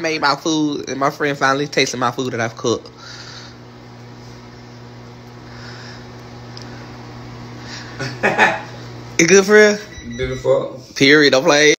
I made my food, and my friend finally tasted my food that I've cooked. it good friend? real? Period. Don't play.